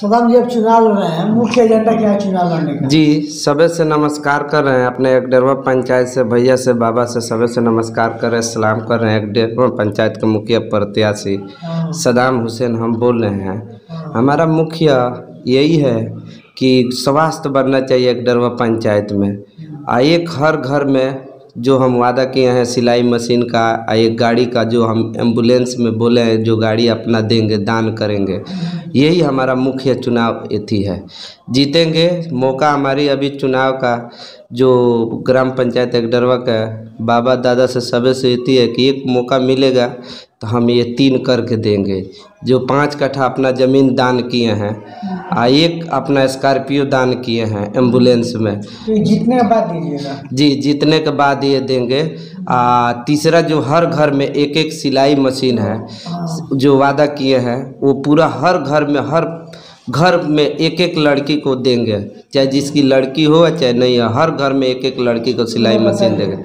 सदाम जी अब चुनाव लड़ रहे हैं मुख्य एजेंडा क्या है चुनाव लड़ने का? जी सबे से नमस्कार कर रहे हैं अपने एक डेरवा पंचायत से भैया से बाबा से सबे से नमस्कार कर रहे हैं सलाम कर रहे हैं एक डेरवा पंचायत के मुखिया प्रत्याशी हाँ, सदाम हुसैन हम बोल रहे हैं। हाँ, हमारा मुखिया यही है कि स्वास्थ्य बनना चाहिए एक डरवा पंचायत में। आ एक हर घर में जो हम वादा किए हैं, सिलाई मशीन का एक गाड़ी का, जो हम एंबुलेंस में बोले हैं, जो गाड़ी अपना देंगे, दान करेंगे, यही हमारा मुख्य चुनाव एथी है। जीतेंगे, मौका हमारी अभी चुनाव का, जो ग्राम पंचायत एक डरवा का बाबा दादा से सबसे एती है कि एक मौका मिलेगा तो हम ये तीन करके देंगे। जो पाँच कट्ठा अपना ज़मीन दान किए हैं आ एक अपना स्कॉर्पियो दान किए हैं एंबुलेंस में। तो जीतने के बाद दीजिएगा। जी जीतने के बाद ये देंगे। आ तीसरा जो हर घर में एक एक सिलाई मशीन है हाँ, जो वादा किए हैं वो पूरा हर घर में हर घर में एक एक लड़की को देंगे। चाहे जिसकी लड़की हो चाहे नहीं हो हर घर में एक एक लड़की को सिलाई मशीन देंगे।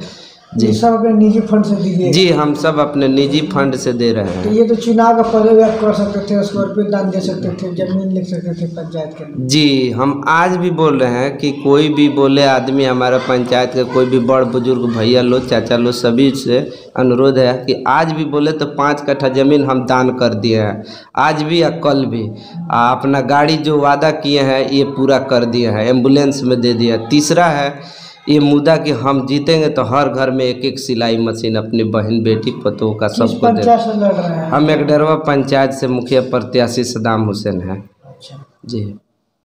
जी। सब अपने निजी फंड से दीजिएगा जी हम सब अपने निजी फंड से दे रहे हैं। तो ये तो चुनाव का पहले भी आप कर सकते थे स्कॉर्पियो दान दे सकते थे ज़मीन लिख सकते थे पंचायत के जी हम आज भी बोल रहे हैं कि कोई भी बोले आदमी हमारा पंचायत के कोई भी बड़ बुज़ुर्ग भैया लोग चाचा लोग सभी से अनुरोध है कि आज भी बोले तो पाँच कट्ठा ज़मीन हम दान कर दिए हैं। आज भी या कल भी। आ, अपना गाड़ी जो वादा किए हैं ये पूरा कर दिए हैं। एंबुलेंस में दे दिया तीसरा है ये मुद्दा कि हम जीतेंगे तो हर घर में एक एक सिलाई मशीन अपनी बहन बेटी पतों का सबको दे। हम एक डरवा पंचायत से मुखिया प्रत्याशी सदाम हुसैन हैं। अच्छा। जी।